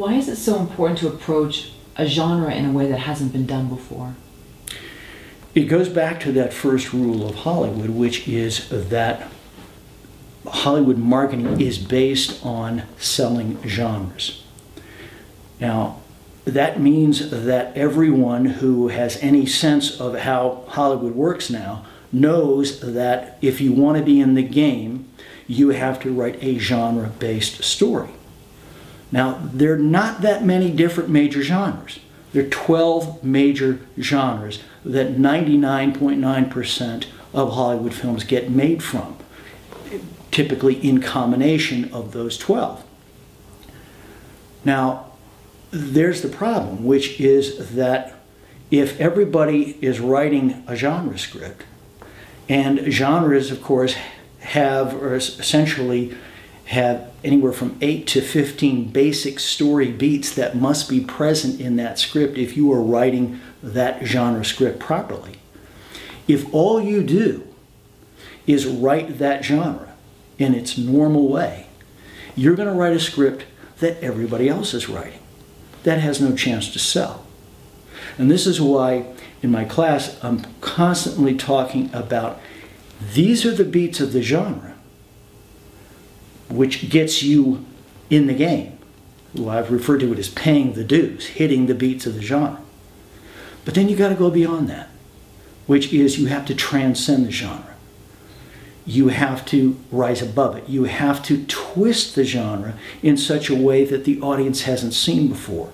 Why is it so important to approach a genre in a way that hasn't been done before? It goes back to that first rule of Hollywood, which is that Hollywood marketing is based on selling genres. Now, that means that everyone who has any sense of how Hollywood works now knows that if you want to be in the game, you have to write a genre based story. Now, there are not that many different major genres. There are 12 major genres that 99.9% of Hollywood films get made from, typically in combination of those 12. Now, there's the problem, which is that if everybody is writing a genre script, and genres, of course, have or essentially have anywhere from 8 to 15 basic story beats that must be present in that script if you are writing that genre script properly. If all you do is write that genre in its normal way, you're going to write a script that everybody else is writing that has no chance to sell. And this is why in my class I'm constantly talking about these are the beats of the genre which gets you in the game. Well, I've referred to it as paying the dues, hitting the beats of the genre. But then you got to go beyond that, which is you have to transcend the genre. You have to rise above it. You have to twist the genre in such a way that the audience hasn't seen before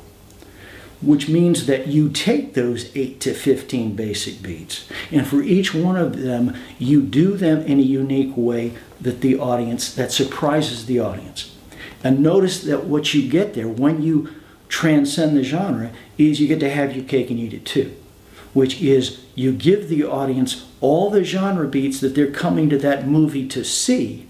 which means that you take those 8 to 15 basic beats. And for each one of them you do them in a unique way that the audience that surprises the audience. And notice that what you get there when you transcend the genre is you get to have your cake and eat it too which is you give the audience all the genre beats that they're coming to that movie to see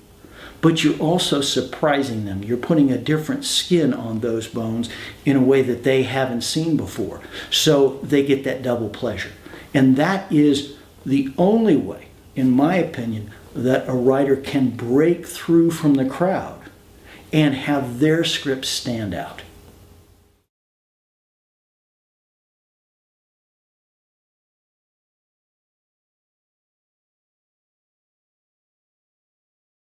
but you're also surprising them. You're putting a different skin on those bones in a way that they haven't seen before. So they get that double pleasure. And that is the only way, in my opinion, that a writer can break through from the crowd and have their script stand out.